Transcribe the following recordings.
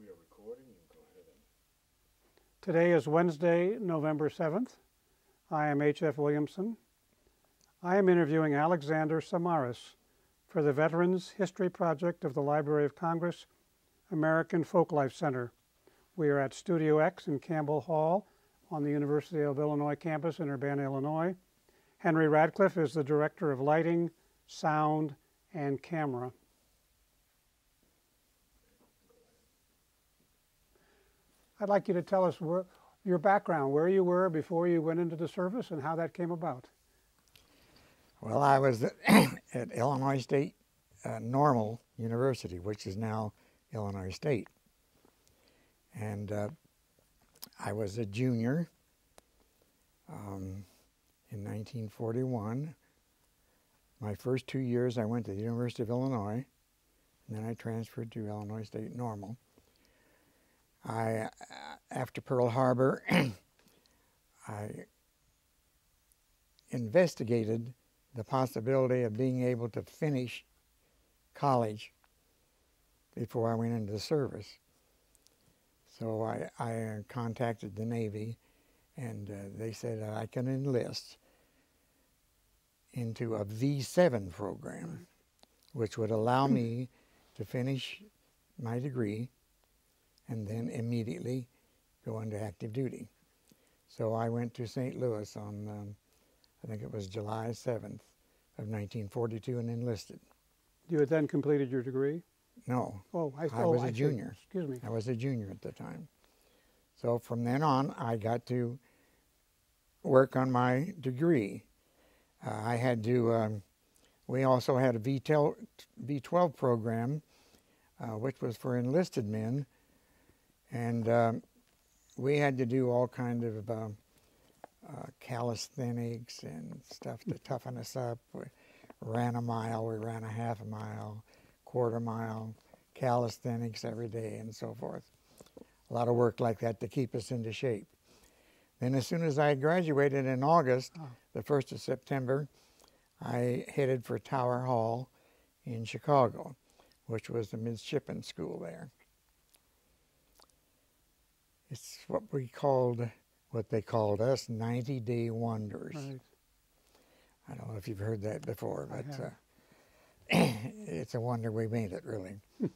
we are recording, you can go ahead and. Today is Wednesday, November 7th. I am H.F. Williamson. I am interviewing Alexander Samaras for the Veterans History Project of the Library of Congress American Folklife Center. We are at Studio X in Campbell Hall on the University of Illinois campus in Urbana, Illinois. Henry Radcliffe is the Director of Lighting, Sound, and Camera. I'd like you to tell us where, your background, where you were before you went into the service and how that came about. Well, I was at Illinois State uh, Normal University, which is now Illinois State. And uh, I was a junior um, in 1941. My first two years I went to the University of Illinois, and then I transferred to Illinois State Normal. I, uh, after Pearl Harbor, I investigated the possibility of being able to finish college before I went into the service. So I, I contacted the Navy and uh, they said I can enlist into a V7 program, which would allow me to finish my degree and then immediately go into active duty. So I went to St. Louis on, um, I think it was July 7th of 1942 and enlisted. You had then completed your degree? No. Oh, I, I oh, was I a see. junior. Excuse me. I was a junior at the time. So from then on, I got to work on my degree. Uh, I had to, um, we also had a V12, V12 program, uh, which was for enlisted men. And um, we had to do all kind of um, uh, calisthenics and stuff to toughen us up. We ran a mile, we ran a half a mile, quarter mile, calisthenics every day, and so forth. A lot of work like that to keep us into shape. Then, as soon as I graduated in August, Oh. the 1st of September, I headed for Tower Hall in Chicago, which was the midshipman school there. It's what we called, what they called us, 90 Day Wonders. Right. I don't know if you've heard that before, but uh, it's a wonder we made it, really.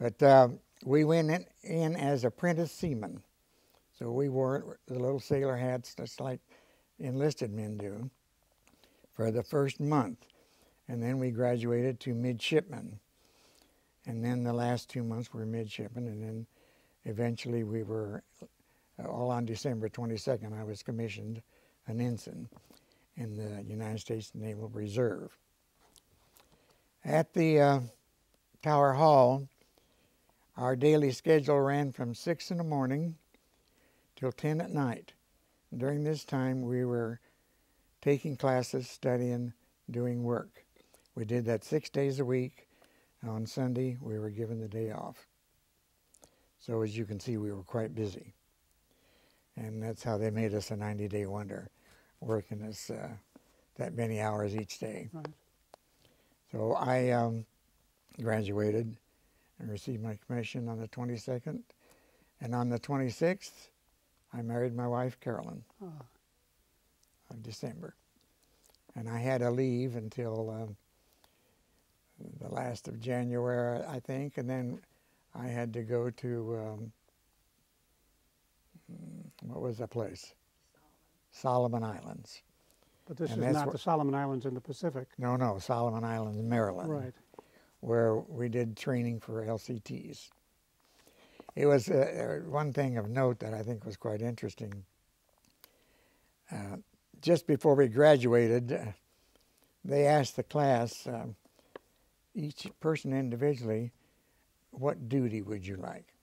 but um, we went in, in as apprentice seamen. So we wore the little sailor hats just like enlisted men do for the first month. And then we graduated to midshipmen. And then the last two months were midshipmen. And then eventually we were, uh, all on December 22nd, I was commissioned an ensign in the United States Naval Reserve. At the uh, Tower Hall, our daily schedule ran from 6 in the morning till 10 at night. During this time, we were taking classes, studying, doing work. We did that six days a week. On Sunday, we were given the day off. So, as you can see, we were quite busy. And that's how they made us a 90 day wonder, working us uh, that many hours each day. Right. So I um, graduated and received my commission on the 22nd. And on the 26th, I married my wife, Carolyn, Ah, of December. And I had to leave until um, the last of January, I think. And then I had to go to, um, what was that place? Solomon Islands. but this And is not the Solomon Islands in the Pacific. No, no, Solomon Islands, Maryland. Right. where we did training for LCTs. It was uh, uh, one thing of note that I think was quite interesting. Uh, just before we graduated, uh, they asked the class, um, each person individually, what duty would you like?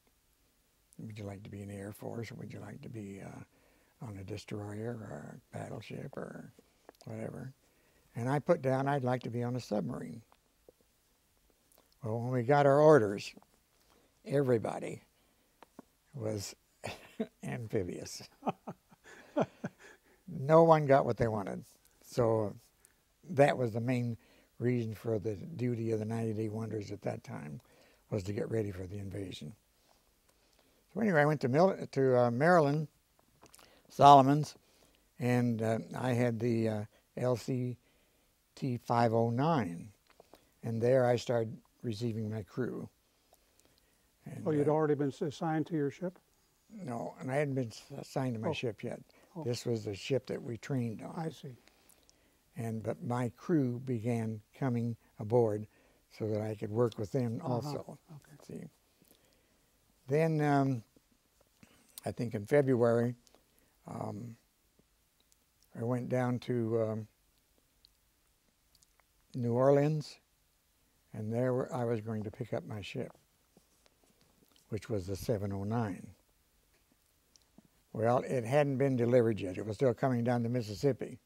Would you like to be in the Air Force, or would you like to be uh, on a destroyer or a battleship or whatever? And I put down I'd like to be on a submarine. Well, when we got our orders, everybody was amphibious. no one got what they wanted. So that was the main reason for the duty of the 90 Day Wonders at that time, was to get ready for the invasion. So anyway, I went to Mil- to uh, Maryland, Solomons, and uh, I had the uh, LCT 509, and there I started receiving my crew. And, Oh, you'd uh, already been assigned to your ship? no, and I hadn't been assigned to my Oh. ship yet. Oh. This was the ship that we trained on. I see. and but my crew began coming aboard so that I could work with them Uh-huh. also. Okay. See. Then um, I think in February, um, I went down to um, New Orleans, and there were- I was going to pick up my ship, which was the 709. Well, it hadn't been delivered yet. It was still coming down the Mississippi.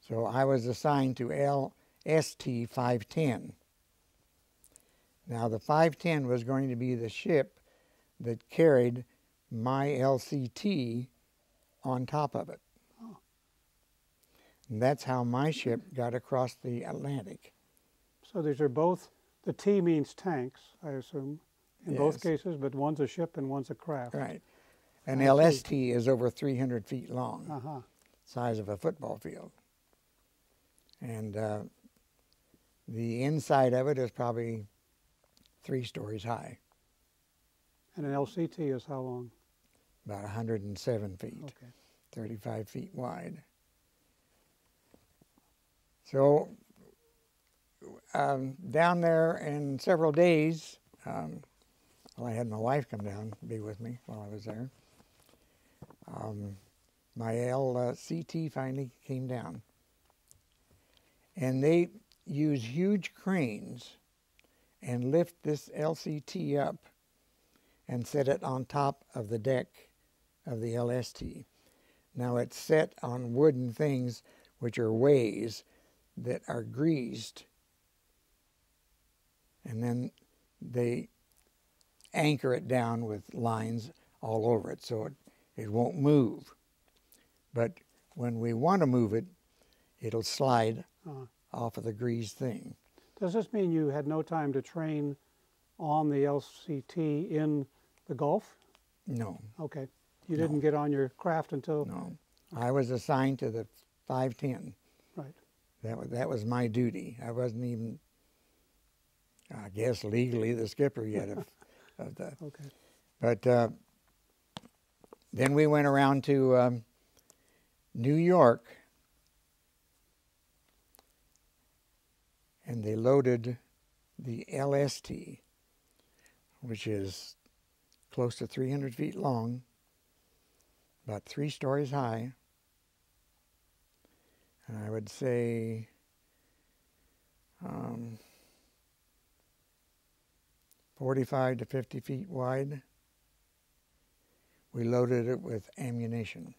So I was assigned to LST 510. Now, the 510 was going to be the ship that carried my LCT on top of it. Oh. And that's how my ship got across the Atlantic. So these are both, the T means tanks, I assume, in both cases, but one's a ship and one's a craft. Right. An I see. LST is over 300 feet long, Uh-huh. size of a football field. And uh, the inside of it is probably three stories high, And an LCT is how long? about 107 feet. Okay. 35 feet wide. So um, down there in several days, um, well, I had my wife come down to be with me while I was there. Um, my LCT finally came down. And they use huge cranes and lift this LCT up and set it on top of the deck of the LST. Now it's set on wooden things which are ways that are greased. And then they anchor it down with lines all over it so it, it won't move. But when we want to move it, it'll slide Uh, off of the greased thing. Does this mean you had no time to train on the LCT in the Gulf? No, Okay. You No. didn't get on your craft until, no. I was assigned to the 510. right. That was, that was my duty. I wasn't even, I guess, legally the skipper yet of, of the. Okay. But uh, then we went around to um, New York, and they loaded the LST, which is close to 300 feet long, about three stories high, and I would say um, 45 to 50 feet wide. We loaded it with ammunition.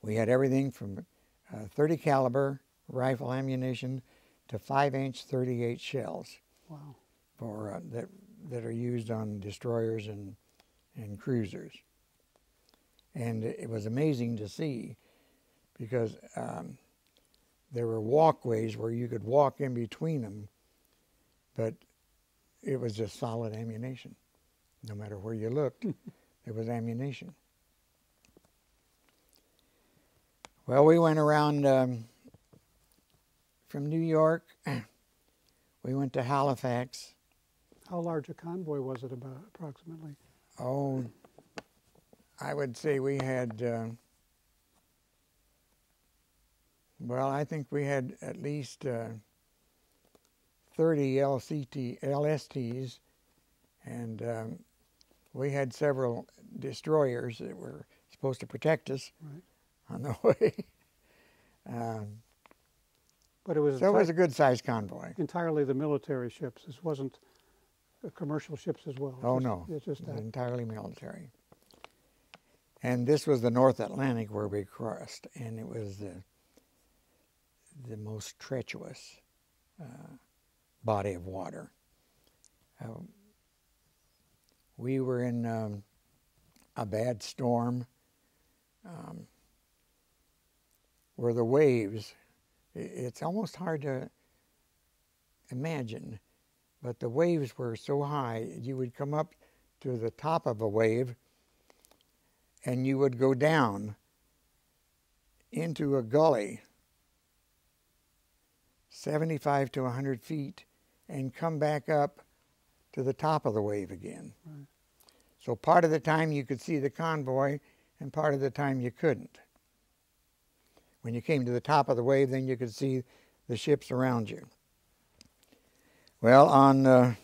We had everything from uh, 30 caliber rifle ammunition to 5 inch 38 shells Wow. for uh, that that are used on destroyers and and cruisers. And it was amazing to see because um, there were walkways where you could walk in between them, but it was just solid ammunition. No matter where you looked, there was ammunition. Well, we went around um, from New York. we went to Halifax. How large a convoy was it about approximately? Oh, I would say we had, uh, well, I think we had at least uh, 30 LCT, LSTs, and um, we had several destroyers that were supposed to protect us Right. on the way. um, But it was, so it was a good sized convoy. entirely the military ships. This wasn't uh, commercial ships as well. Oh, Just- no. It's just It was that. entirely military. And this was the North Atlantic where we crossed, and it was the the most treacherous uh, body of water. Um, we were in um, a bad storm um, where the waves, it's almost hard to imagine, but the waves were so high, you would come up to the top of a wave and you would go down into a gully 75 to 100 feet and come back up to the top of the wave again. Right. So part of the time you could see the convoy and part of the time you couldn't. When you came to the top of the wave, then you could see the ships around you. Well, on uh,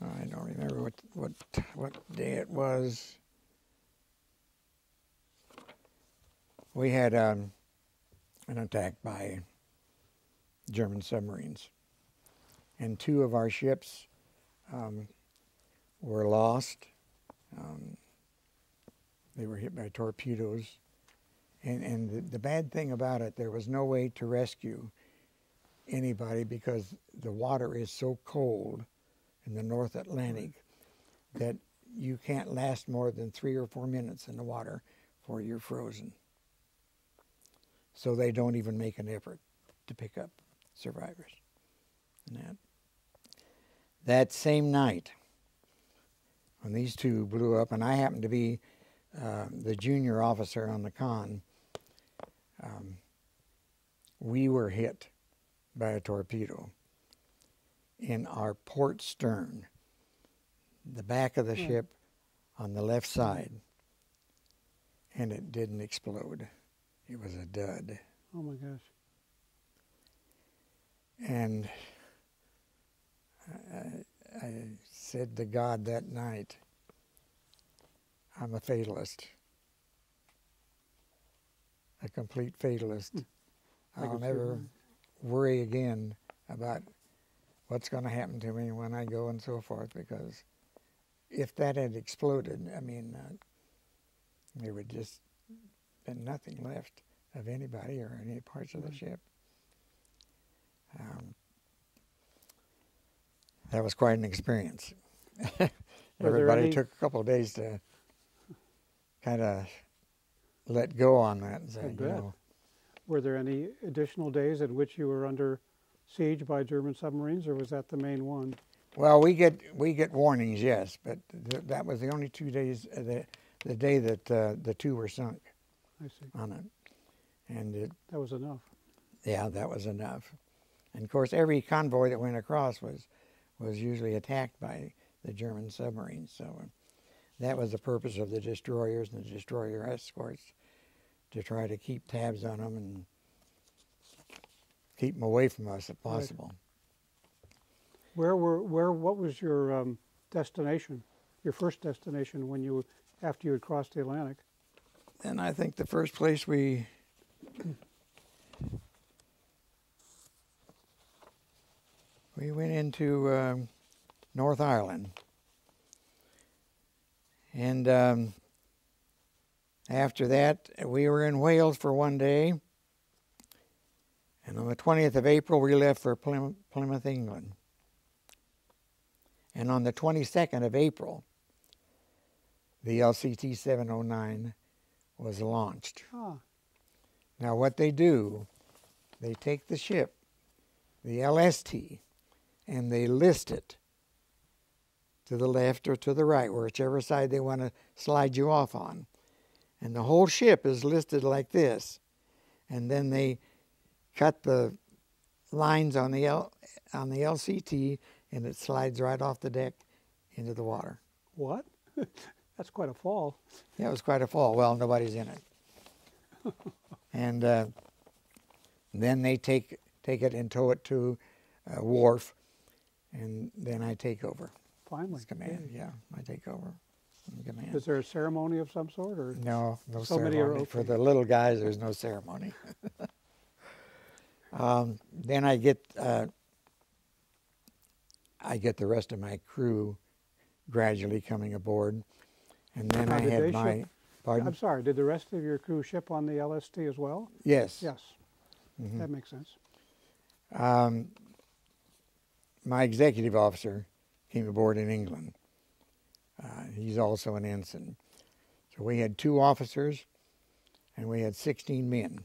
I don't remember what what what day it was. We had um, an attack by German submarines, and two of our ships um, were lost. Um, they were hit by torpedoes, and and the, the bad thing about it, there was no way to rescue anybody because the water is so cold in the North Atlantic that you can't last more than three or four minutes in the water before you're frozen. So they don't even make an effort to pick up survivors. And that, that same night, when these two blew up, and I happened to be uh, the junior officer on the con, um, we were hit by a torpedo in our port stern, the back of the Hmm. ship on the left side, and it didn't explode. It was a dud. Oh my gosh. And I, I said to God that night, I'm a fatalist, a complete fatalist. I I'll never worry again about what's going to happen to me when I go and so forth because if that had exploded, I mean, uh, there would just been nothing left of anybody or any parts of the ship. Um, that was quite an experience. Everybody any- took a couple of days to kind of let go on that say, you know, Were there any additional days at which you were under siege by German submarines, or was that the main one? Well, we get we get warnings, yes, but th- that was the only two days uh, the the day that uh, the two were sunk I see. on it, and it, That was enough. yeah, that was enough. And of course, every convoy that went across was was usually attacked by the German submarines. So uh, that was the purpose of the destroyers and the destroyer escorts to try to keep tabs on them and keep them away from us if Right. possible. Where were where? What was your um, destination? Your first destination when you after you had crossed the Atlantic? And I think the first place we we went into um, North Ireland, and um, after that we were in Wales for one day. And on the 20th of April, we left for Plymouth, Plymouth, England. And on the 22nd of April, the LCT 709 was launched. Now, what they do, they take the ship, the LST, and they list it to the left or to the right, whichever side they want to slide you off on. And the whole ship is listed like this. And then they cut the lines on the L, on the LCT, and it slides right off the deck into the water. what? That's quite a fall. Yeah, it was quite a fall. Well, nobody's in it. and uh, then they take take it and tow it to a wharf, and then I take over Finally. command. Yeah, I take over command. Is there a ceremony of some sort, or no, no so ceremony for the little guys. There's no ceremony. um, then I get uh, I get the rest of my crew gradually coming aboard, and then Now, I had my ship- pardon. I'm sorry. Did the rest of your crew ship on the LST as well? yes. Yes, Mhm. that makes sense. Um, my executive officer came aboard in England. Uh, he's also an ensign. So we had two officers and we had 16 men.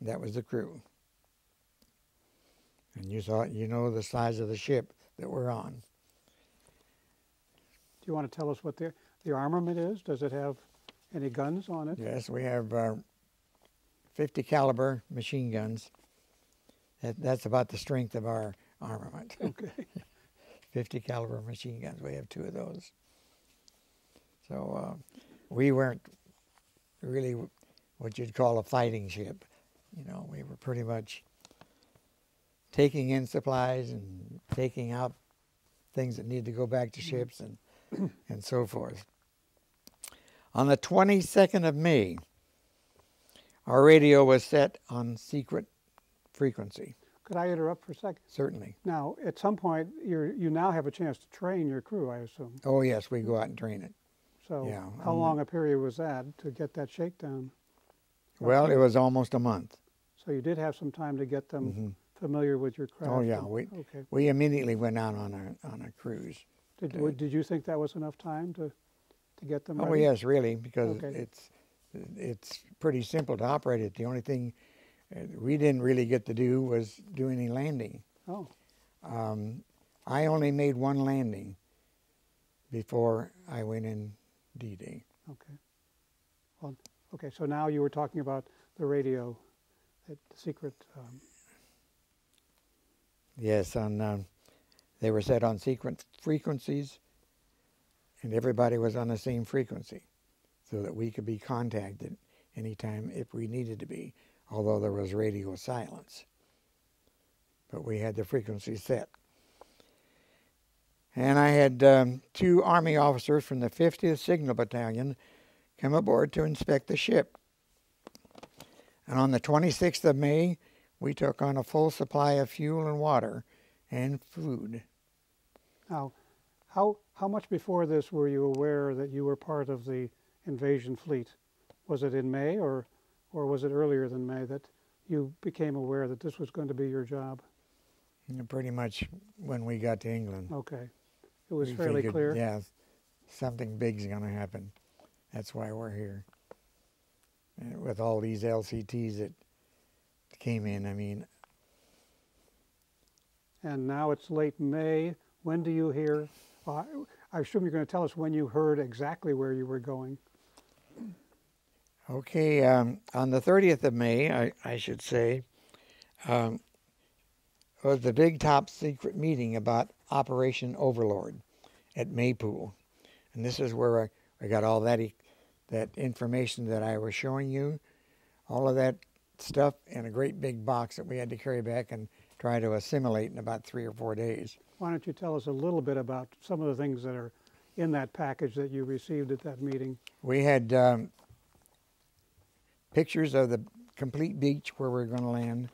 That was the crew. And you saw, you know the size of the ship that we're on. Do you want to tell us what the, the armament is? Does it have any guns on it? Yes, we have uh, 50 caliber machine guns. That, that's about the strength of our armament. Okay. 50 caliber machine guns. We have two of those. So uh, we weren't really what you'd call a fighting ship. You know, we were pretty much taking in supplies and taking out things that need to go back to ships and and so forth. On the 22nd of May, our radio was set on secret frequency. Could I interrupt for a second? Certainly. Now, at some point, you're, you now have a chance to train your crew, I assume. Oh yes, we go out and train it. So Yeah, how um, long a period was that to get that shakedown? Well, it was almost a month. So you did have some time to get them Mhm. familiar with your craft? Oh yeah, and- we Okay. we immediately went out on a on a cruise. Did, w- did you think that was enough time to, to get them Oh ready? yes, really, because Okay. it's it's pretty simple to operate it. The only thing we didn't really get to do was do any landing. Oh, Um, I only made one landing before I went in D-Day. okay. Well, okay, so now you were talking about the radio, that secret, um, Yes, on um, they were set on sequence frequencies, and everybody was on the same frequency, so that we could be contacted anytime if we needed to be. Although there was radio silence, but we had the frequency set. And I had um, two Army officers from the 50th Signal Battalion come aboard to inspect the ship. And on the 26th of May, we took on a full supply of fuel and water and food. Now, how, how much before this were you aware that you were part of the invasion fleet? Was it in May or, or was it earlier than May that you became aware that this was going to be your job? Pretty much when we got to England. Okay. It was fairly figured, clear? Yeah, something big's going to happen. That's why we're here. And with all these LCTs that came in, I mean, And now it's late May. When do you hear? Uh, I assume you're going to tell us when you heard exactly where you were going. Okay, um, on the 30th of May, I, I should say, um, was the big top secret meeting about Operation Overlord at Maypool. And this is where I, I got all that, e- that information that I was showing you, all of that stuff in a great big box that we had to carry back and try to assimilate in about three or four days. Why don't you tell us a little bit about some of the things that are in that package that you received at that meeting? We had um, pictures of the complete beach where we are going to land,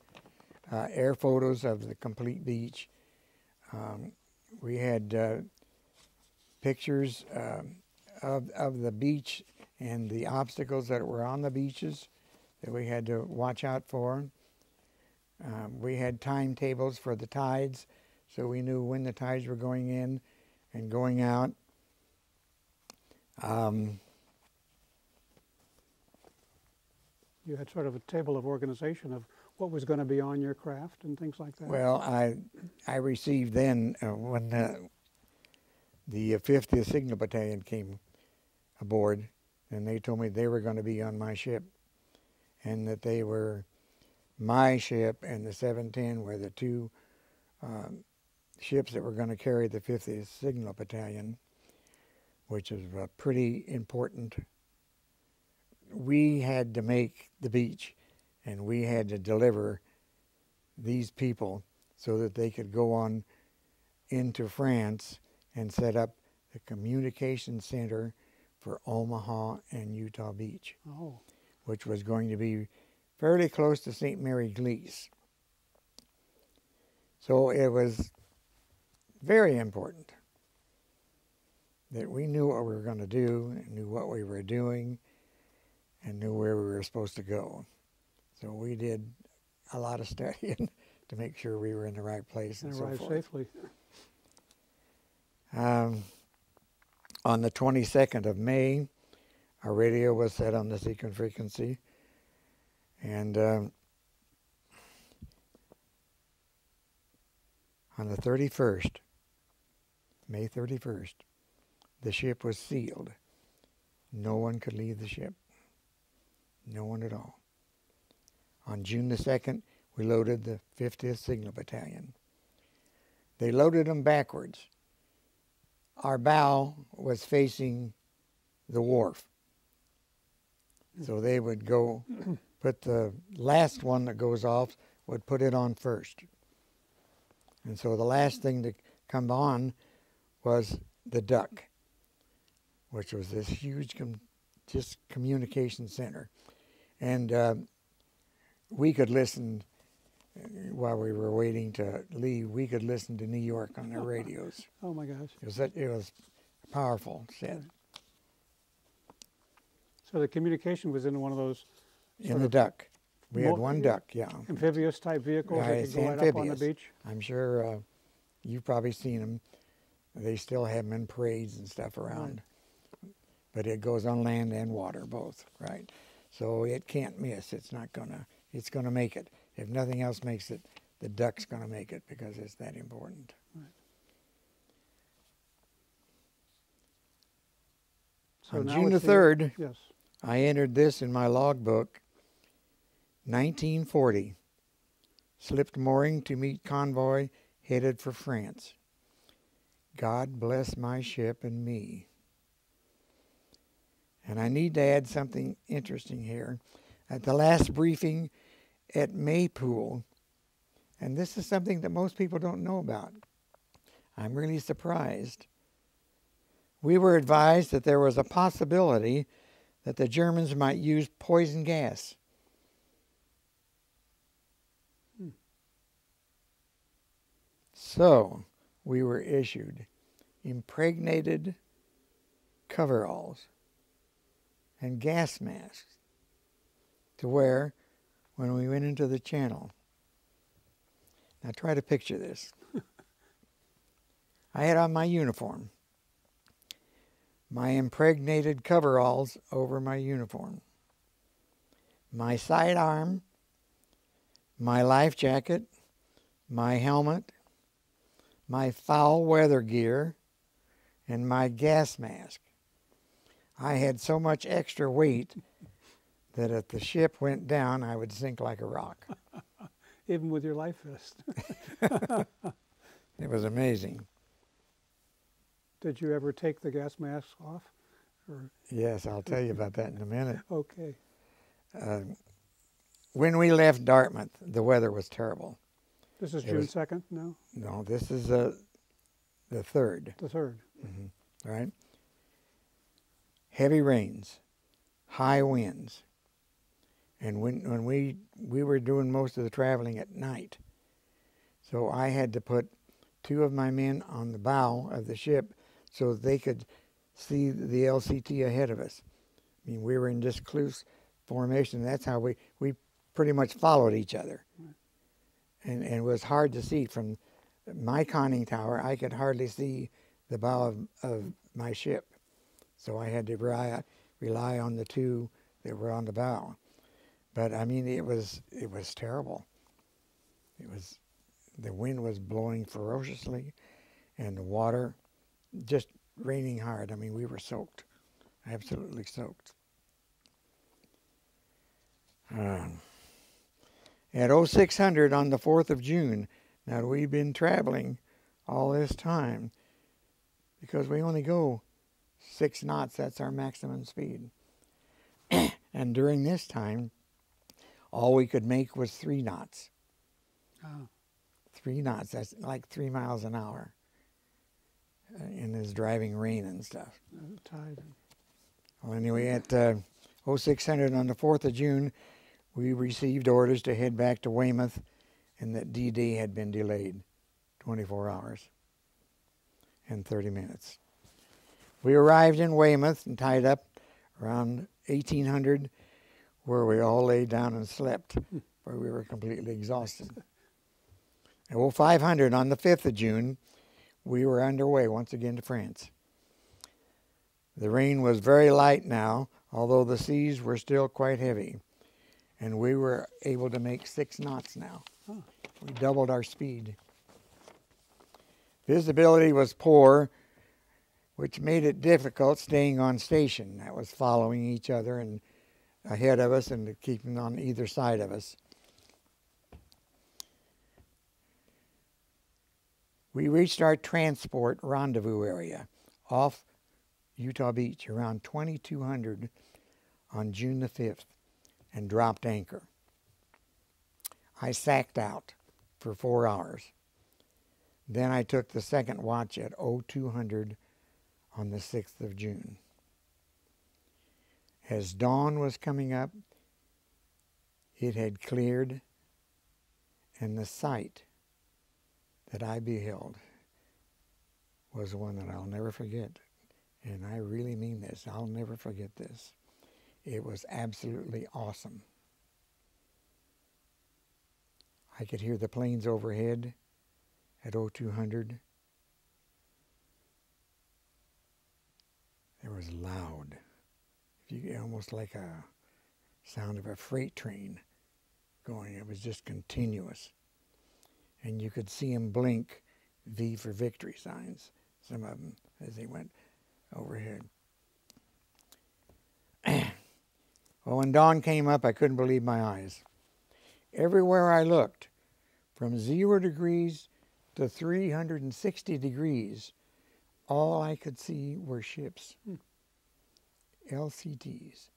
uh, air photos of the complete beach. Um, we had uh, pictures um of, of the beach and the obstacles that were on the beaches that we had to watch out for. Um, we had timetables for the tides, so we knew when the tides were going in and going out. Um, You had sort of a table of organization of what was going to be on your craft and things like that. Well, I I received then uh, when the the 50th Signal Battalion came aboard, and they told me they were going to be on my ship, and that they were my ship and the 710 were the two um, ships that were going to carry the 50th Signal Battalion, which is uh, pretty important. We had to make the beach, and we had to deliver these people so that they could go on into France and set up the communication center for Omaha and Utah Beach, oh, which was going to be fairly close to Sainte-Mère-Église. So it was very important that we knew what we were going to do, and knew what we were doing, and knew where we were supposed to go. So we did a lot of studying to make sure we were in the right place and, and so arrived forth. safely. Um, on the 22nd of May, our radio was set on the sequence frequency, and um, on the 31st, May 31st, the ship was sealed. No one could leave the ship. No one at all. On June the 2nd, we loaded the 50th Signal Battalion. They loaded them backwards. Our bow was facing the wharf. So they would go put the last one that goes off would put it on first. And so the last thing to come on was the duck, which was this huge com- just communication center. And uh, we could listen while we were waiting to leave. We could listen to New York on their radios. Oh my gosh. It was it was powerful set So the communication was in one of those in the duck. We had one duck, yeah. amphibious type vehicles Right, that could go right up on the beach. I'm sure uh, you've probably seen them. They still have them in parades and stuff around. But it goes on land and water both, right? So it can't miss. It's not gonna. It's gonna make it. If nothing else makes it, the duck's gonna make it because it's that important. So on June the third, Yes. I entered this in my logbook. 1940. Slipped mooring to meet convoy headed for France. God bless my ship and me. And I need to add something interesting here. At the last briefing at Maypool, and this is something that most people don't know about, I'm really surprised. We were advised that there was a possibility that the Germans might use poison gas. Hmm. So we were issued impregnated coveralls and gas masks to wear when we went into the channel. Now try to picture this. I had on my uniform, my impregnated coveralls over my uniform, my sidearm, my life jacket, my helmet, my foul weather gear, and my gas mask. I had so much extra weight that if the ship went down, I would sink like a rock. Even with your life vest. It was amazing. Did you ever take the gas mask off? Or Yes, I'll tell you about that in a minute. okay. Uh, when we left Dartmouth, the weather was terrible. This is It June was- second, no? No, this is uh, the third. The third. right? Heavy rains, high winds, and when when we we were doing most of the traveling at night, so I had to put two of my men on the bow of the ship so they could see the LCT ahead of us. I mean, we were in just close formation. That's how we we pretty much followed each other, and and it was hard to see from my conning tower. I could hardly see the bow of, of my ship. So I had to rely, rely on the two that were on the bow. But I mean, it was it was terrible. It was the wind was blowing ferociously, and the water just raining hard. I mean, we were soaked, absolutely soaked. Um, at 0600 on the 4th of June, now we've been traveling all this time because we only go six knots, that's our maximum speed. and during this time, all we could make was three knots. Oh, Three knots, that's like three miles an hour. uh, In this driving rain and stuff. Well, anyway, at uh, 0600 on the 4th of June, we received orders to head back to Weymouth and that D Day had been delayed 24 hours and 30 minutes. We arrived in Weymouth and tied up around 1800, where we all lay down and slept, for we were completely exhausted. At 0500 on the 5th of June, we were underway once again to France. The rain was very light now, although the seas were still quite heavy, and we were able to make six knots now. We doubled our speed. Visibility was poor, which made it difficult staying on station. That was following each other and ahead of us and keeping on either side of us. We reached our transport rendezvous area off Utah Beach around 2200 on June the 5th and dropped anchor. I sacked out for four hours. Then I took the second watch at 0200 on the 6th of June. As dawn was coming up, it had cleared, and the sight that I beheld was one that I'll never forget. And I really mean this. I'll never forget this. It was absolutely awesome. I could hear the planes overhead at 0200. It was loud. You, almost like a sound of a freight train going. It was just continuous. And you could see them blink V for victory signs, some of them, as they went overhead. well, when dawn came up, I couldn't believe my eyes. Everywhere I looked, from zero degrees to 360 degrees, all I could see were ships. Hmm. LCTs,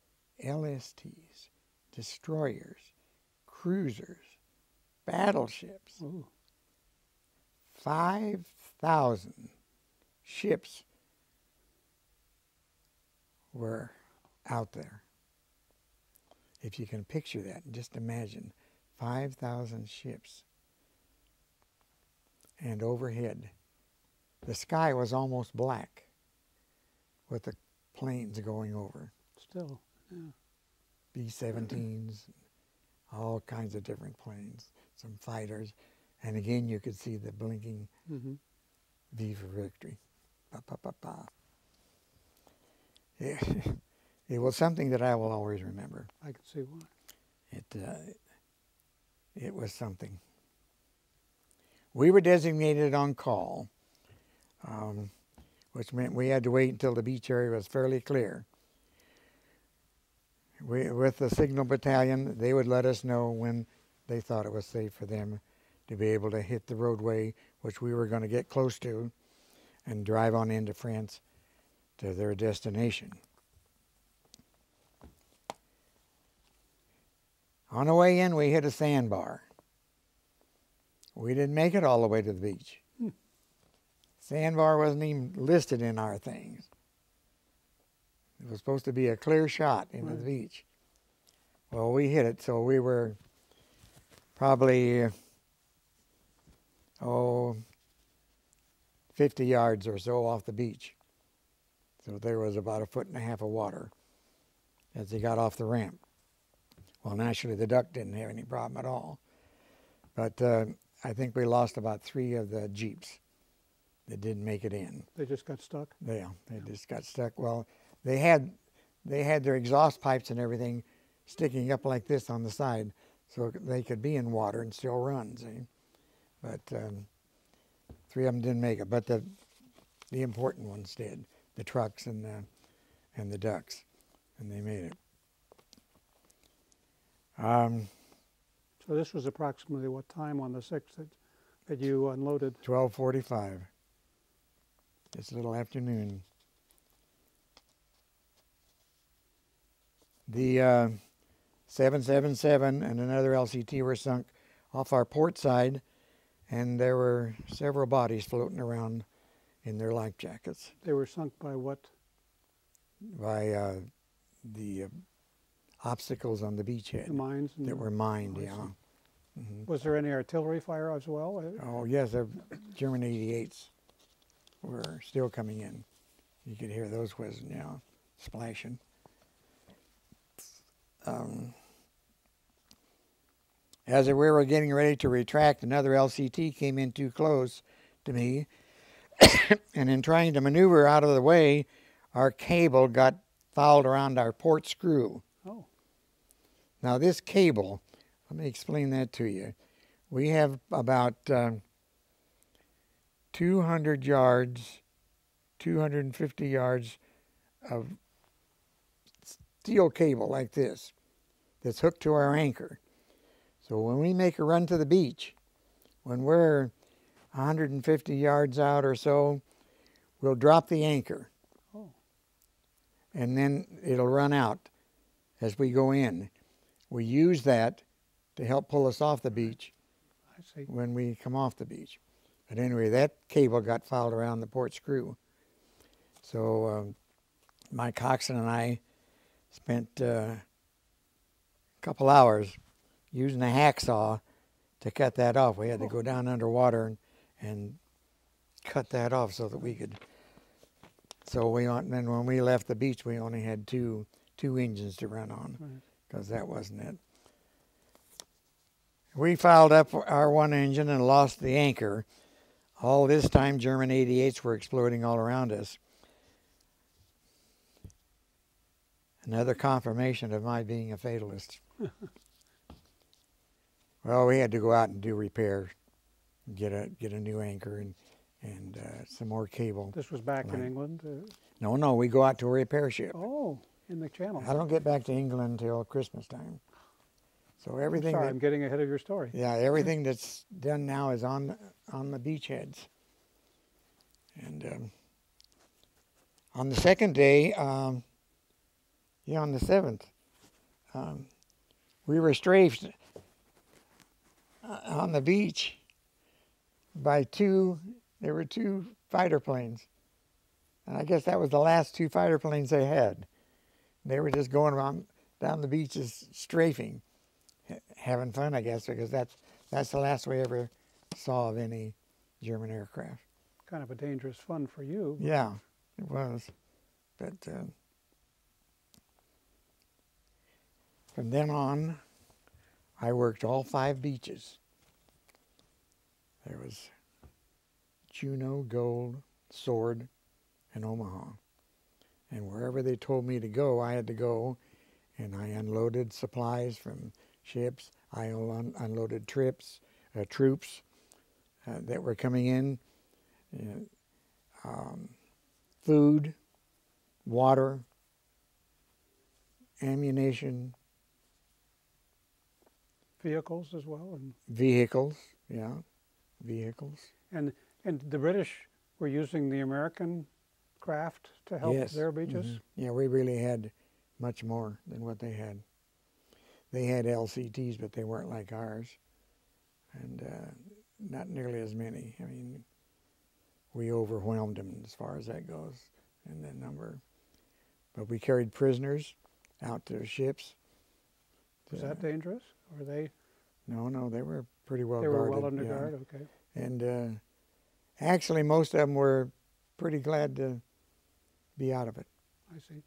LSTs, destroyers, cruisers, battleships. Ooh. 5,000 ships were out there. If you can picture that, just imagine 5,000 ships. And overhead, the sky was almost black with the planes going over. Still, yeah. B-17s, all kinds of different planes, some fighters. And again, you could see the blinking mm-hmm. V for victory. Ba, ba, ba, ba. It, it was something that I will always remember. I can see why. It, uh, it was something. We were designated on call, um, which meant we had to wait until the beach area was fairly clear. We, with the signal battalion, they would let us know when they thought it was safe for them to be able to hit the roadway, which we were going to get close to, and drive on into France to their destination. On the way in, we hit a sandbar. We didn't make it all the way to the beach. Sandbar wasn't even listed in our things. It was supposed to be a clear shot into right. the beach. Well, we hit it, so we were probably, oh, 50 yards or so off the beach. So there was about a foot and a half of water as they got off the ramp. Well, naturally, the duck didn't have any problem at all. But uh, I think we lost about three of the Jeeps that didn't make it in. They just got stuck? Yeah, they yeah. just got stuck. Well, they had, they had their exhaust pipes and everything sticking up like this on the side so they could be in water and still run, see? But um, three of them didn't make it, but the, the important ones did the trucks and the, and the ducks, and they made it. Um, so this was approximately what time on the 6th that, that you unloaded? 1245. This little afternoon. The uh, 777 and another LCT were sunk off our port side, and there were several bodies floating around in their life jackets. They were sunk by what? By uh, the uh, obstacles on the beachhead. The mines? That were mined, yeah. Mm-hmm. Was there any artillery fire as well? Oh, yes, German 88s were still coming in. You could hear those whizzing, yeah, splashing. Um, as we were getting ready to retract, another LCT came in too close to me and in trying to maneuver out of the way, our cable got fouled around our port screw. Oh. Now, this cable, let me explain that to you. We have about uh, 200 yards 250 yards of steel cable like this that's hooked to our anchor. So when we make a run to the beach, when we're 150 yards out or so, we'll drop the anchor. Oh. And then it'll run out as we go in. We use that to help pull us off the beach when we come off the beach. But anyway, that cable got fouled around the port screw. So um, Mike Coxon and I spent uh, a couple hours using a hacksaw to cut that off. We had to go down underwater and, and cut that off so that we could. So we on- then when we left the beach, we only had two two engines to run on Right. because that wasn't it. We fouled up our one engine and lost the anchor. All this time, German 88s were exploding all around us. Another confirmation of my being a fatalist. well, we had to go out and do repairs, get a get a new anchor and and uh, some more cable. This was back in England. Uh, No, no, we go out to a repair ship. oh, in the channel. I don't get back to England until Christmas time. So everything Sorry, that I'm getting ahead of your story. Yeah, everything that's done now is on the, on the beachheads. And um, on the second day, um, yeah, on the seventh, um, we were strafed uh, on the beach by two. There were two fighter planes, and I guess that was the last two fighter planes they had. They were just going around down the beaches strafing having fun, I guess, because that's that's the last we ever saw of any German aircraft. Kind of a dangerous fun for you. Yeah, it was. But uh, from then on, I worked all five beaches. There was Juno, Gold, Sword, and Omaha. And wherever they told me to go, I had to go. And I unloaded supplies from ships. I un- unloaded trips, uh, troops uh, that were coming in, uh, um, food, water, ammunition, Vehicles as well, and vehicles. Yeah, vehicles. and and the British were using the American craft to help yes. their beaches. mhm. Yeah, we really had much more than what they had. They had LCTs, but they weren't like ours, and uh, not nearly as many. I mean, we overwhelmed them as far as that goes in the number. But we carried prisoners out to their ships. Was that dangerous? Were they No, no, they were pretty well they were well under yeah. guard? Okay. And uh, actually, most of them were pretty glad to be out of it. I see.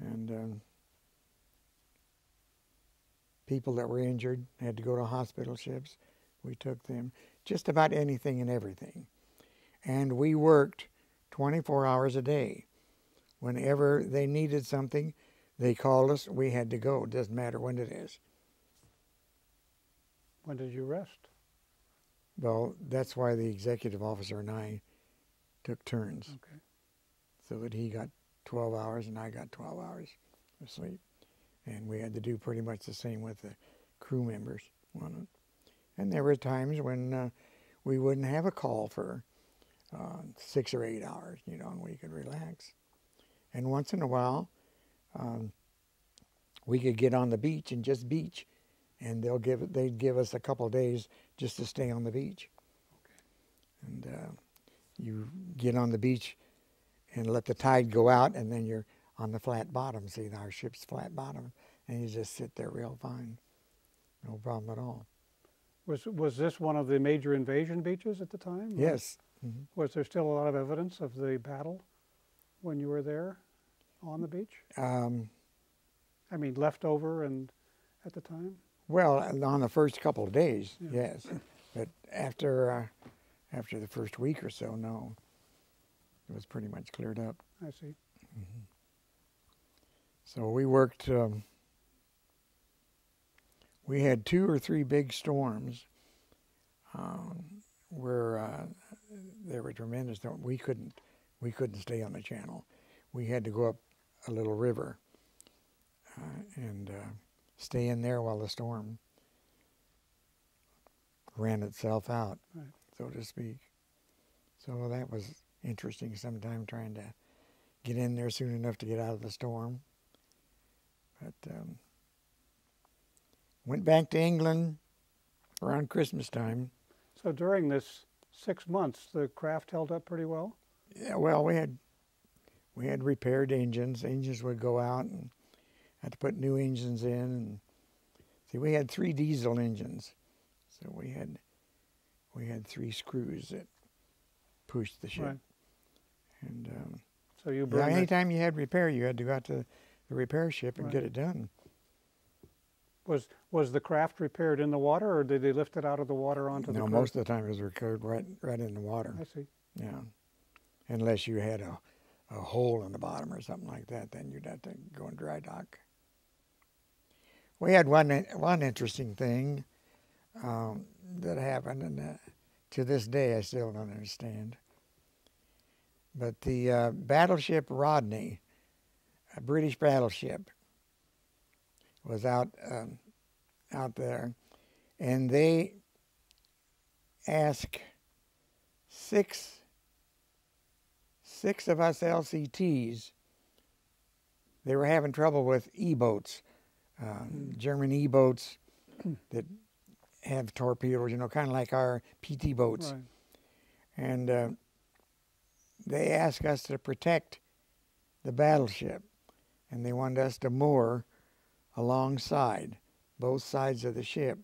And um, people that were injured had to go to hospital ships. We took them. Just about anything and everything. And we worked 24 hours a day. Whenever they needed something, they called us. We had to go. It doesn't matter when it is. When did you rest? Well, that's why the executive officer and I took turns. Okay. so that he got 12 hours and I got 12 hours of sleep. And we had to do pretty much the same with the crew members. on it. And there were times when uh, we wouldn't have a call for uh, six or eight hours, you know, and we could relax. And once in a while, um, we could get on the beach and just beach, and they'll give they'd give us a couple of days just to stay on the beach. And uh, you get on the beach and let the tide go out, and then you're on the flat bottom. See, our ship's flat bottom, and you just sit there real fine, no problem at all. Was was this one of the major invasion beaches at the time? Yes, Mhm. Was there still a lot of evidence of the battle when you were there on the beach? um, I mean, left over and at the time? well, on the first couple of days, Yeah. yes, but after uh, after the first week or so, no, it was pretty much cleared up. I see. So we worked. Um, we had two or three big storms um, where uh, they were tremendous. We couldn't we couldn't stay on the channel. We had to go up a little river uh, and uh, stay in there while the storm ran itself out, Right. so to speak. So that was interesting. Sometime trying to get in there soon enough to get out of the storm. But um, went back to England around Christmas time. So during this six months, the craft held up pretty well. Yeah, well, we had we had repaired engines. Engines would go out and had to put new engines in. And see, we had three diesel engines, so we had we had three screws that pushed the ship. Right. And um, So you yeah, anytime you had repair, you had to go out to the repair ship and Right. get it done. Was was the craft repaired in the water, or did they lift it out of the water onto the? no, most of the time it was repaired right right in the water. I see. Yeah, unless you had a a hole in the bottom or something like that, then you'd have to go in dry dock. We had one one interesting thing um, that happened, and uh, to this day I still don't understand. But the uh, battleship Rodney, a British battleship, was out um, out there, and they asked six six of us LCTs. They were having trouble with E-boats, uh, German E-boats that have torpedoes, you know, kind of like our PT boats. Right. And uh, they asked us to protect the battleship, and they wanted us to moor alongside both sides of the ship,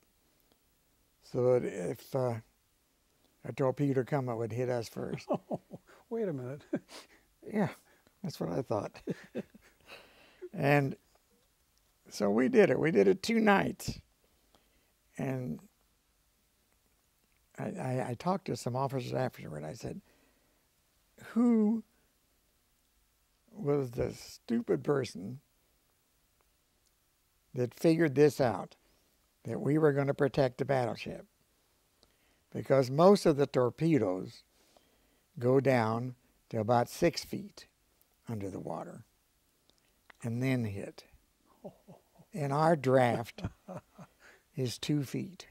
so that if uh, a torpedo come, it would hit us first. Oh, Wait a minute. Yeah, that's what I thought. and so we did it. We did it two nights. And I, I, I talked to some officers afterward. I said, Who was the stupid person that figured this out? That we were going to protect the battleship? Because most of the torpedoes go down to about six feet under the water and then hit. And our draft is two feet.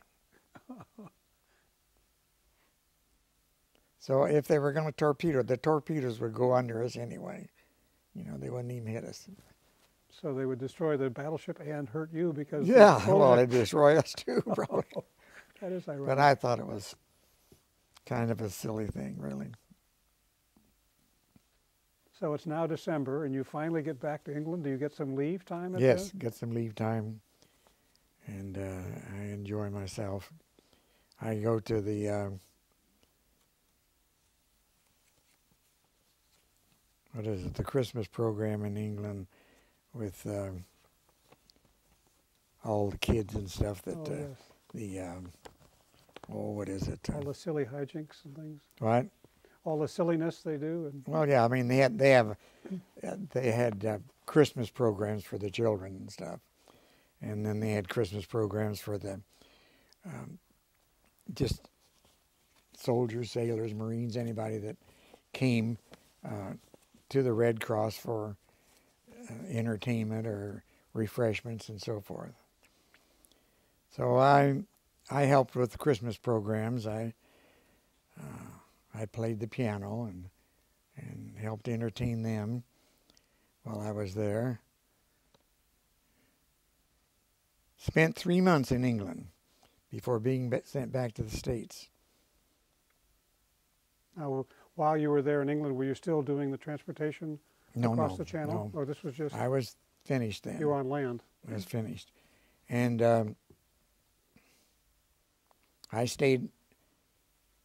So if they were going to torpedo, the torpedoes would go under us anyway. You know, they wouldn't even hit us. So they would destroy the battleship and hurt you because. Yeah, well, they'd destroy us too, probably. that is ironic. But I thought it was kind of a silly thing, really. So it's now December, and you finally get back to England. Do you get some leave time? At Yes, then? get some leave time, and uh, I enjoy myself. I go to the uh, what is it? The Christmas program in England with uh, all the kids and stuff. That Oh, uh, yes. the um, oh, what is it? All the silly hijinks and things. what? All the silliness they do, and Well, yeah. I mean, they had they have uh, they had uh, Christmas programs for the children and stuff, and then they had Christmas programs for the um, just soldiers, sailors, Marines, anybody that came uh, to the Red Cross for uh, entertainment or refreshments and so forth. So I I helped with the Christmas programs. I uh, I played the piano and and helped entertain them while I was there. Spent three months in England before being sent back to the States. now, while you were there in England, were you still doing the transportation No, across no, the channel, no. or this was just I was finished then. you were on land? I was finished, and um, I stayed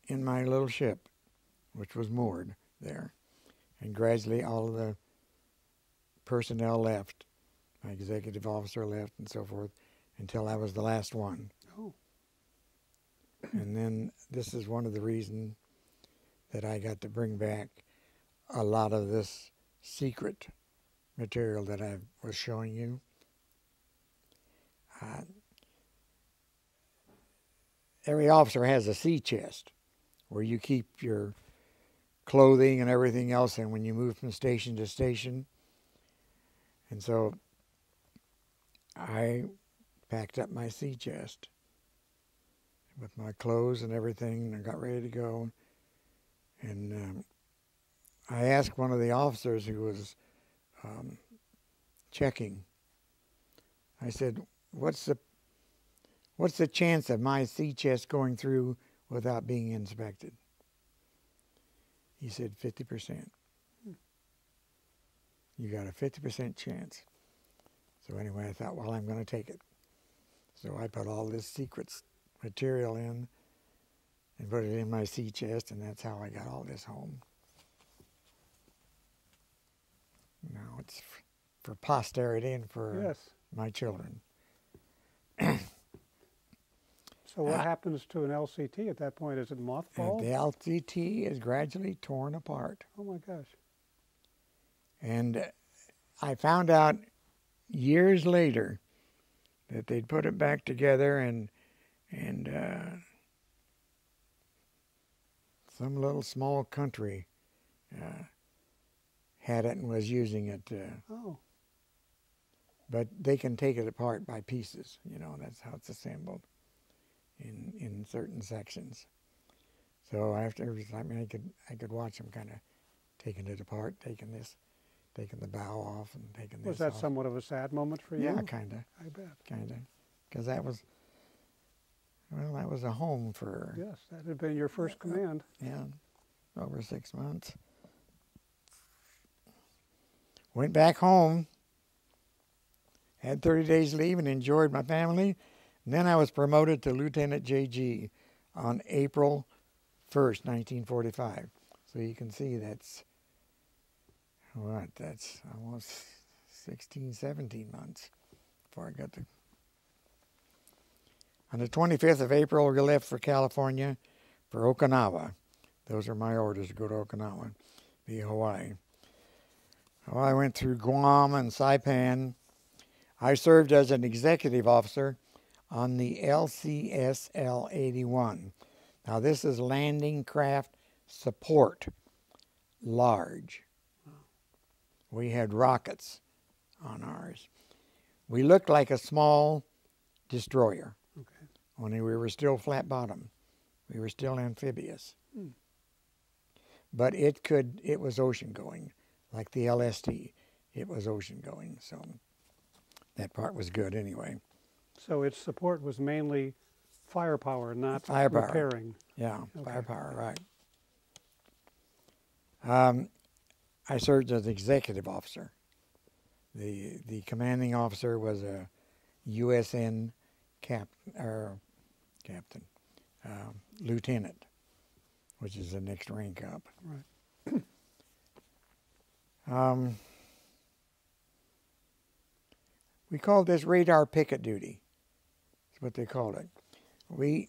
in my little ship, which was moored there, and gradually all of the personnel left. My executive officer left, and so forth, until I was the last one. Oh, and then this is one of the reasons that I got to bring back a lot of this secret material that I was showing you. Uh, every officer has a sea chest where you keep your clothing and everything else, and when you move from station to station. And so I packed up my sea chest with my clothes and everything, and I got ready to go. And um, I asked one of the officers who was um, checking. I said, "What's the what's the chance of my sea chest going through without being inspected?" He said, 50%. You got a 50% chance. So anyway, I thought, well, I'm going to take it. So I put all this secret material in and put it in my sea chest, and that's how I got all this home. Now it's f- for posterity and for Yes. my children. So what Uh, happens to an LCT at that point? Is it mothballed? the LCT is gradually torn apart. Oh my gosh. And uh, I found out years later that they'd put it back together and and uh, some little small country uh, had it and was using it. Uh, Oh, but they can take it apart by pieces. You know, that's how it's assembled in in certain sections. So after every time, I could I could watch them kind of taking it apart, taking this, taking the bow off, and taking this. was that off. somewhat of a sad moment for you? Yeah, kind of, I bet. kind of, because that was, well, that was a home for Yes, that had been your first command. yeah, over six months. Went back home. Had 30 days leave and enjoyed my family. And then I was promoted to Lieutenant JG on April 1st, 1945. So you can see that's what? That's almost 16, 17 months before I got to. On the 25th of April, we left for California for Okinawa. Those are my orders to go to Okinawa via Hawaii. Well, I went through Guam and Saipan. I served as an executive officer on the LCSL 81. Now, this is Landing Craft Support, large. We had rockets on ours. We looked like a small destroyer. Only we were still flat bottom. We were still amphibious. Hmm. But it could, it was ocean going, like the LST. It was ocean going, so that part was good anyway. So its support was mainly firepower, not Firepower. repairing. Yeah, Okay. firepower, right. Um, I served as executive officer. The the commanding officer was a USN cap or captain, um, lieutenant, which is the next rank up. Right. Um, we called this radar picket duty. That's what they called it. We,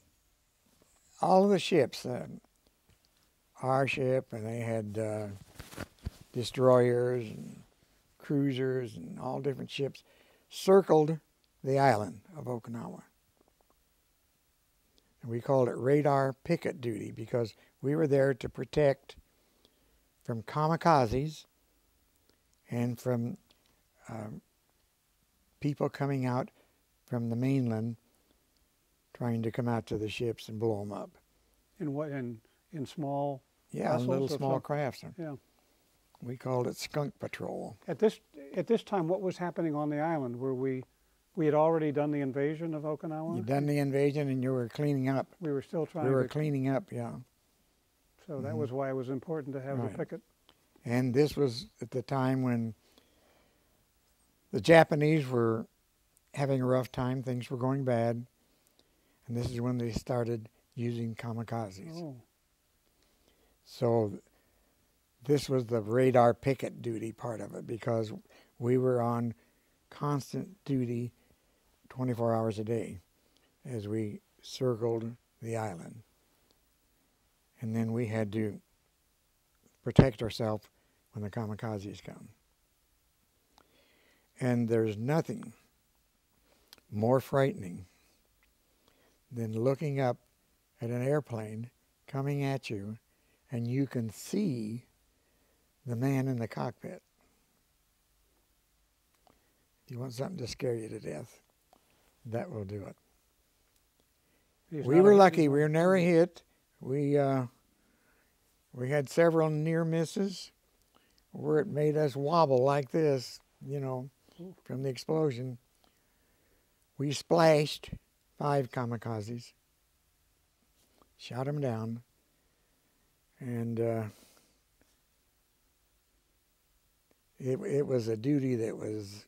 all of the ships, uh, our ship, and they had uh, destroyers and cruisers and all different ships, circled the island of Okinawa. And we called it radar picket duty because we were there to protect from kamikazes and from um, people coming out from the mainland trying to come out to the ships and blow them up. In what in in small Yeah, little small some- crafts. yeah. We called it skunk patrol. At this at this time, what was happening on the island? Were we we had already done the invasion of Okinawa? You'd done the invasion and you were cleaning up. we were still trying We were to. cleaning up, yeah. so that Mhm. was why it was important to have Right. the picket. And this was at the time when the Japanese were having a rough time. Things were going bad. And this is when they started using kamikazes. Oh, So this was the radar picket duty part of it because we were on constant duty 24 hours a day as we circled the island. And then we had to protect ourselves when the kamikazes come. And there's nothing more frightening than looking up at an airplane coming at you, and you can see the man in the cockpit. If you want something to scare you to death, that will do it. He's we were lucky. We were never hit. We uh, we had several near misses where it made us wobble like this, you know, from the explosion. We splashed five kamikazes, shot them down, and uh, it it was a duty that was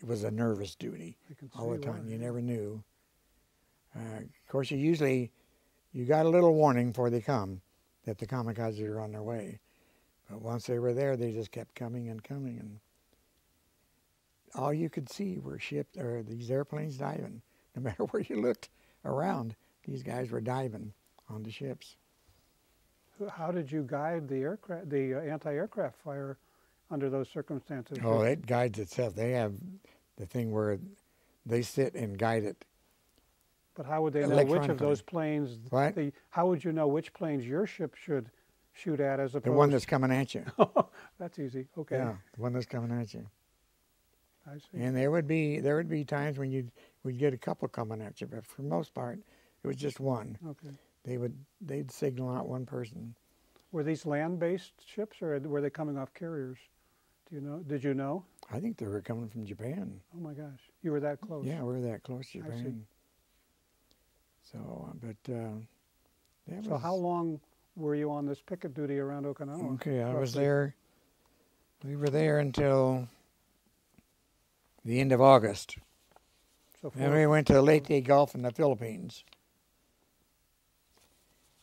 it was a nervous duty all the time. why, You never knew. Uh, of course, you usually you got a little warning before they come that the kamikazes are on their way, but once they were there, they just kept coming and coming, and all you could see were ships or these airplanes diving. No matter where you looked around, these guys were diving on the ships. How did you guide the aircraft, the uh, anti-aircraft fire under those circumstances? Oh, it guides itself. They have the thing where they sit and guide it. But how would they know which of those planes? What? The, how would you know which planes your ship should shoot at as opposed? The one that's coming at you. that's easy. Okay, Yeah, the one that's coming at you. I see. And there would be there would be times when you'd would get a couple coming at you, but for most part, it was just one. Okay. They would they'd signal out one person. Were these land-based ships, or were they coming off carriers? Do you know? Did you know? I think they were coming from Japan. Oh my gosh, you were that close. Yeah, we're that close to. Japan. So, uh, but uh, that So was, how long were you on this picket duty around Okinawa? Okay, I was there. We were there until the end of August. So four- we went to Leyte Gulf in the Philippines.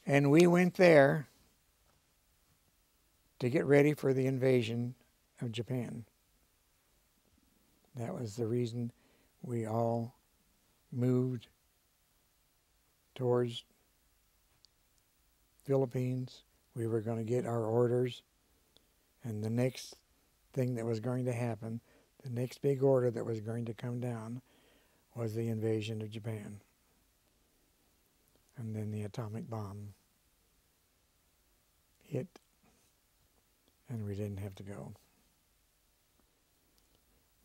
And we went there to get ready for the invasion of Japan. That was the reason we all moved towards Philippines. We were going to get our orders and the next thing that was going to happen, the next big order that was going to come down was the invasion of Japan. And then the atomic bomb hit, and we didn't have to go.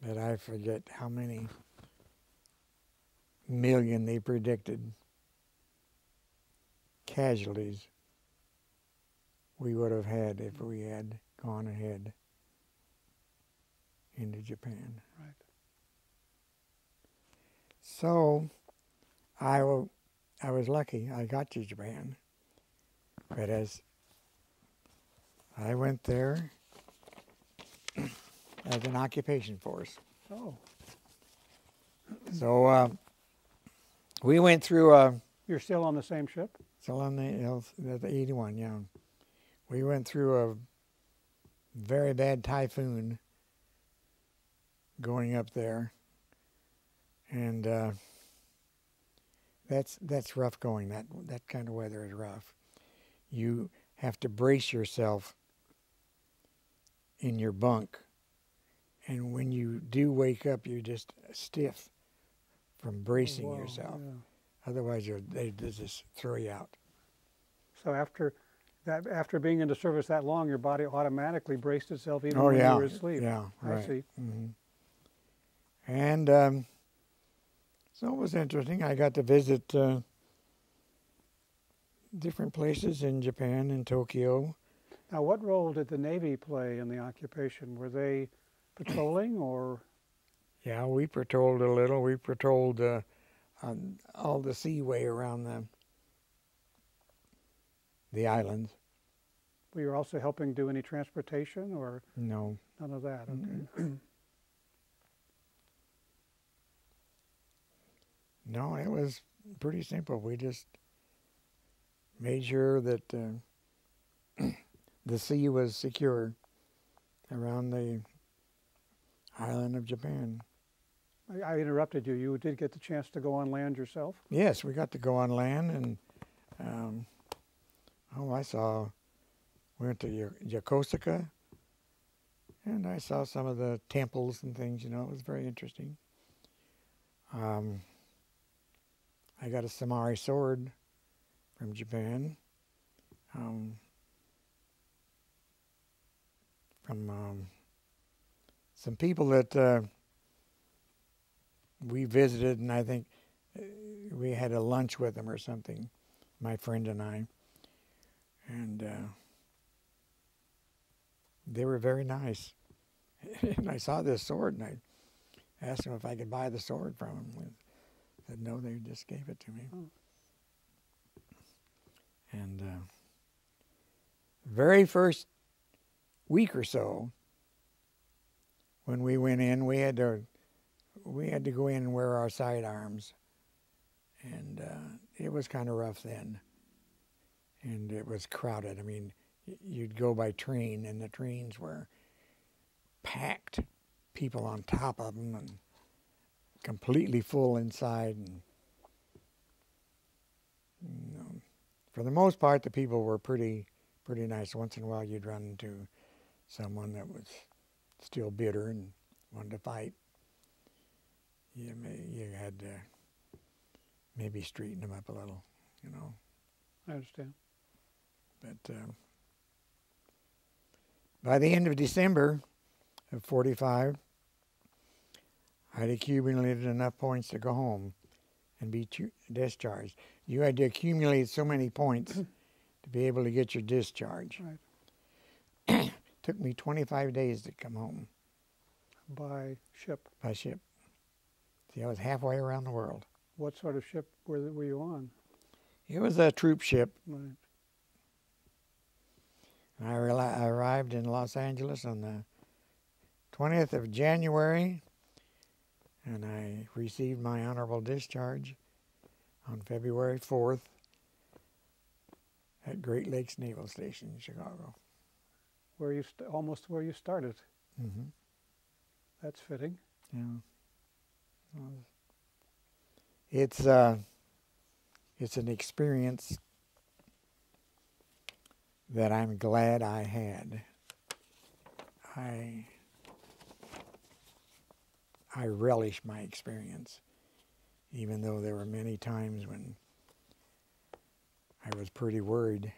But I forget how many million they predicted casualties we would have had if we had gone ahead into Japan. Right. So, I I was lucky. I got to Japan, but as I went there as an occupation force. Oh, So uh, we went through. Uh, you're still on the same ship? still on the, the 81, yeah. We went through a very bad typhoon going up there, and uh, that's that's rough going. That that kind of weather is rough. You have to brace yourself in your bunk, and when you do wake up, you're just stiff from bracing Oh, wow, yourself. yeah. Otherwise, you're, they, just throw you out. So after that, after being in the service that long, your body automatically braced itself even oh when yeah, you were asleep. yeah, I right. see. hmm And um, so it was interesting. I got to visit uh, different places in Japan and Tokyo. Now, what role did the Navy play in the occupation? Were they patrolling or? Yeah, we patrolled a little. We patrolled uh, on all the seaway around the the islands. Were you also helping do any transportation or No, none of that? Okay. No, it was pretty simple. We just made sure that uh, the sea was secure around the island of Japan. I, I interrupted you. You did get the chance to go on land yourself. Yes, we got to go on land, and um, oh, I saw. We went to Yokosuka, and I saw some of the temples and things. You know, it was very interesting. Um, I got a samurai sword from Japan, um, from um, some people that uh, we visited, and I think uh, we had a lunch with them or something, my friend and I, and uh, they were very nice. and I saw this sword, and I asked them if I could buy the sword from them. They said no, they just gave it to me. Oh. And uh, very first week or so, when we went in, we had to we had to go in and wear our sidearms, and uh, it was kind of rough then. And it was crowded. I mean, you'd go by train, and the trains were packed, people on top of them, and completely full inside. And you know, for the most part, the people were pretty pretty nice. Once in a while, you'd run into someone that was still bitter and wanted to fight. You may, you had to maybe straighten them up a little, you know. I understand. But um, by the end of December of 45, I had accumulated enough points to go home and be discharged. You had to accumulate so many points to be able to get your discharge. Right. Took me 25 days to come home By ship. by ship. See, I was halfway around the world. What sort of ship were, were you on? It was a troop ship. Right. I, I arrived in Los Angeles on the 20th of January, and I received my honorable discharge on February 4th at Great Lakes Naval Station in Chicago. Where you st- almost where you started. Mm-hmm. That's fitting. Yeah. Well, It's uh, it's an experience that I'm glad I had. I I relish my experience, even though there were many times when I was pretty worried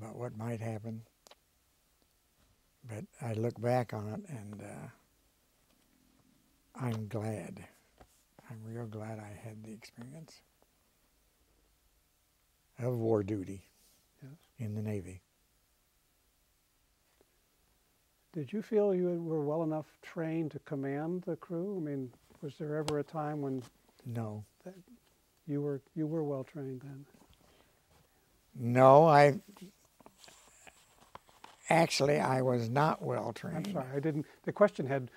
about what might happen. But I look back on it and uh, I'm glad. I'm real glad I had the experience of war duty Yes. in the Navy. Did you feel you were well enough trained to command the crew? I mean, was there ever a time when No, you were you were well trained then? no, I actually I was not well trained. I'm sorry, I didn't. The question had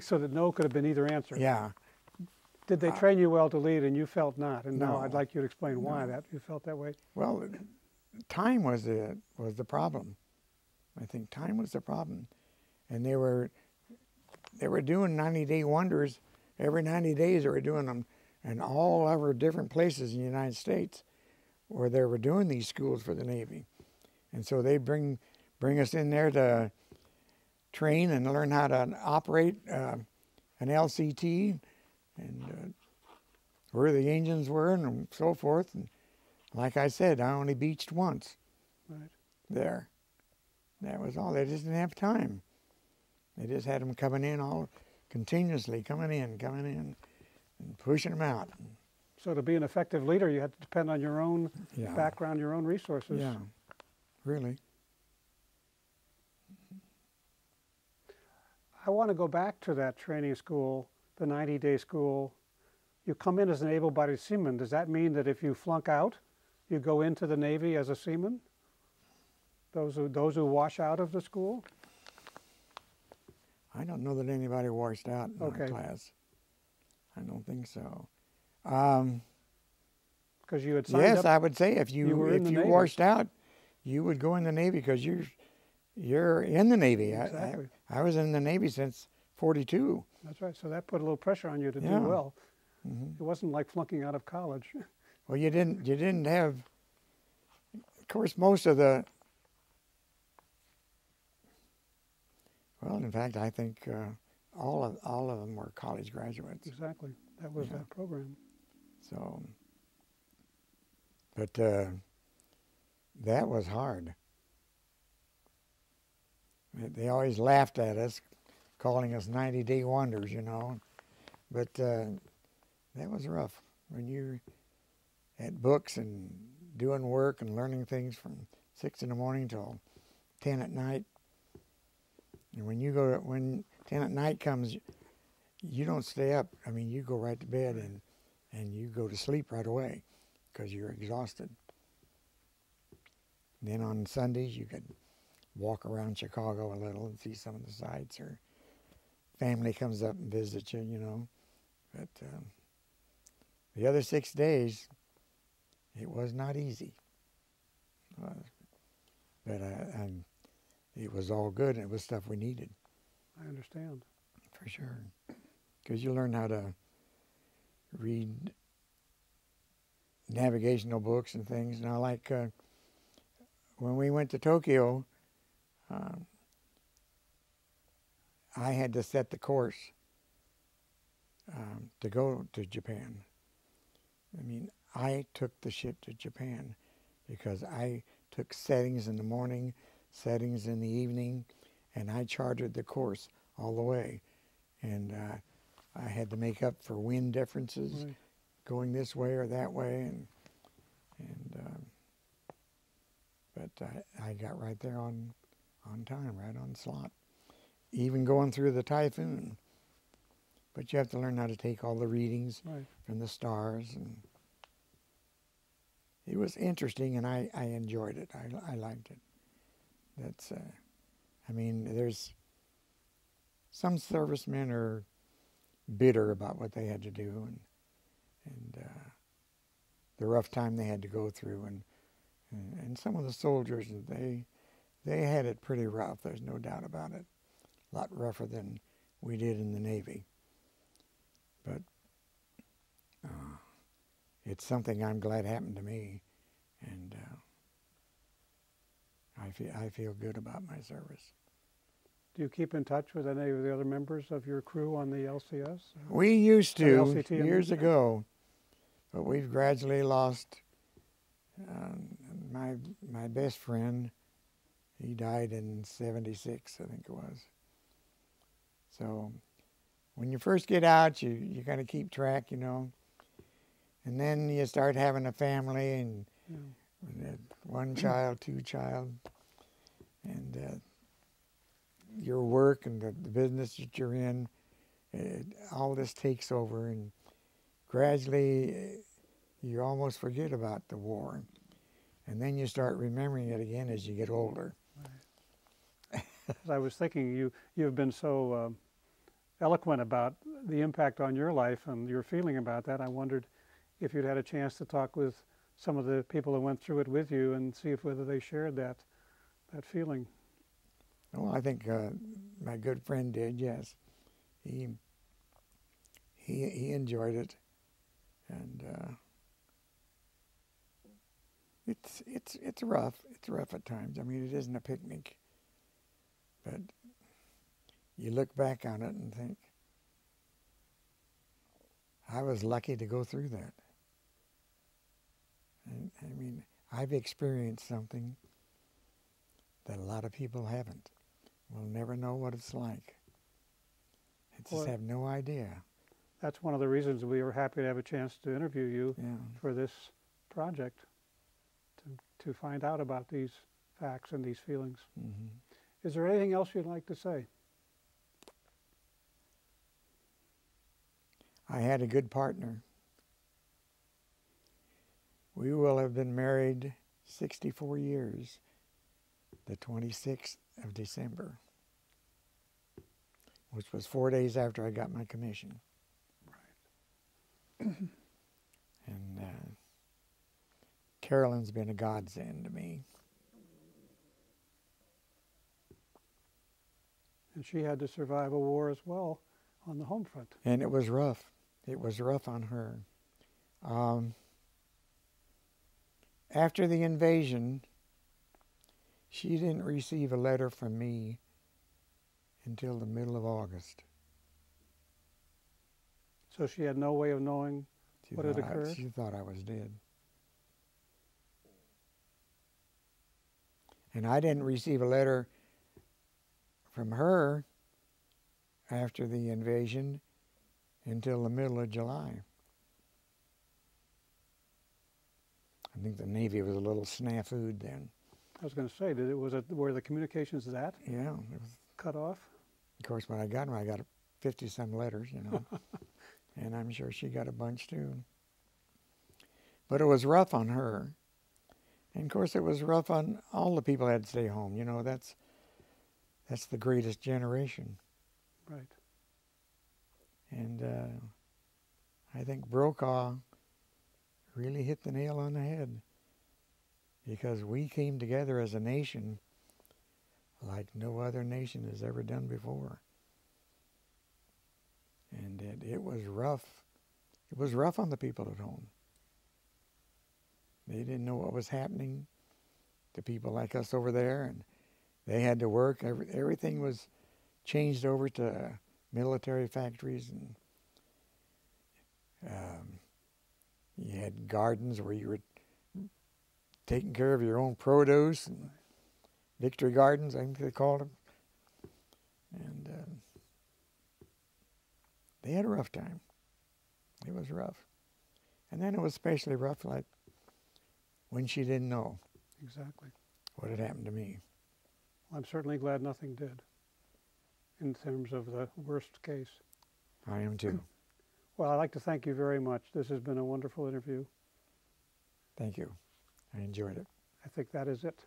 so that no could have been either answer. Yeah, Did they Uh, train you well to lead and you felt not? And now I'd like you to explain why No. that you felt that way. well, time was the was the problem. I think time was the problem, and they were they were doing 90 day wonders every 90 days. They were doing them in all over different places in the United States, where they were doing these schools for the Navy, and so they bring bring us in there to train and learn how to operate uh, an LCT and uh, where the engines were and so forth. And like I said, I only beached once Right. there. That was all. They just didn't have time. They just had them coming in all continuously, coming in, coming in, and pushing them out. So to be an effective leader, you had to depend on your own Yeah. background, your own resources. Yeah. Really. I want to go back to that training school, the 90-day school. You come in as an able-bodied seaman. Does that mean that if you flunk out, you go into the Navy as a seaman? Those who those who wash out of the school? I don't know that anybody washed out in Okay. my class. I don't think so. Um, Because you had signed yes. I would say if you, you if you Navy. washed out, you would go in the Navy because you're you're in the Navy. Exactly. I, I was in the Navy since '42. That's right. So that put a little pressure on you to Yeah. do well. hmm It wasn't like flunking out of college. Well, you didn't. You didn't have. Of course, most of the. Well, in fact, I think uh, all of all of them were college graduates. exactly. That was Yeah. that program. So. But uh, that was hard. They always laughed at us, calling us 90 day wonders, you know. But uh, that was rough when you're at books and doing work and learning things from six in the morning till 10 at night. And when you go, to, when 10 at night comes, you don't stay up. I mean, you go right to bed and, and you go to sleep right away because you're exhausted. Then on Sundays, you could walk around Chicago a little and see some of the sights, or family comes up and visits you, you know. But um, the other six days, it was not easy. Uh, but uh, and it was all good, and it was stuff we needed. I understand. For sure. Because you learn how to read navigational books and things. Now, like uh, when we went to Tokyo, um, I had to set the course um, to go to Japan. I mean, I took the ship to Japan because I took settings in the morning, settings in the evening, and I charted the course all the way. And uh, I had to make up for wind differences Right. going this way or that way, and and um, but I, I got right there on on time, right on slot. Even going through the typhoon. But you have to learn how to take all the readings Right. from the stars, and it was interesting, and I, I enjoyed it. I, I liked it. That's, uh, I mean, there's some servicemen are bitter about what they had to do, and and uh, the rough time they had to go through, and and, and some of the soldiers they they had it pretty rough. There's no doubt about it. A lot rougher than we did in the Navy. But uh, it's something I'm glad happened to me, and uh, I feel I feel good about my service. Do you keep in touch with any of the other members of your crew on the LCS? We used to LCT, I mean. years ago, but we've gradually lost. Um, my my best friend, he died in '76, I think it was. So, when you first get out, you you kind of keep track, you know, and then you start having a family and Yeah. one child, two child, and uh, your work and the, the business that you're in, it, all this takes over, and gradually uh, you almost forget about the war, and then you start remembering it again as you get older. 'Cause I was thinking you you've been so um, eloquent about the impact on your life and your feeling about that. I wondered if you'd had a chance to talk with some of the people who went through it with you and see if whether they shared that that feeling. Well, I think uh, my good friend did. Yes, he he he enjoyed it, and uh, it's it's it's rough. It's rough at times. I mean, it isn't a picnic, but you look back on it and think, I was lucky to go through that. And, I mean, I've experienced something that a lot of people haven't. We'll never know what it's like. They just Well- have no idea. That's one of the reasons we were happy to have a chance to interview you Yeah. for this project to to find out about these facts and these feelings. hmm Is there anything else you'd like to say? I had a good partner. We will have been married 64 years, the 26th of December, which was four days after I got my commission. Right. and uh, Carolyn's been a godsend to me. And she had to survive a war as well on the home front. And it was rough. It was rough on her. Um, after the invasion, she didn't receive a letter from me until the middle of August. So she had no way of knowing. She What had thought I- occurred? she thought I was dead. And I didn't receive a letter from her after the invasion until the middle of July. I think the Navy was a little snafu'd then. I was going to say, did it was it where the communications that Yeah, it was, cut off? of course, when I got them, I got 50 some letters, you know. and I'm sure she got a bunch too. But it was rough on her. And of course, it was rough on all the people that had to stay home. You know, that's that's the greatest generation. Right. And uh, I think Brokaw really hit the nail on the head because we came together as a nation like no other nation has ever done before. And it, it was rough. It was rough on the people at home. They didn't know what was happening to people like us over there, and they had to work. Every, everything was changed over to military factories, and um, you had gardens where you were taking care of your own produce and victory gardens, I think they called them. And um, they had a rough time. It was rough. And then it was especially rough, like when she didn't know Exactly. what had happened to me. I'm certainly glad nothing did in terms of the worst case. I am too. Well, I'd like to thank you very much. This has been a wonderful interview. Thank you. I enjoyed it. I think that is it.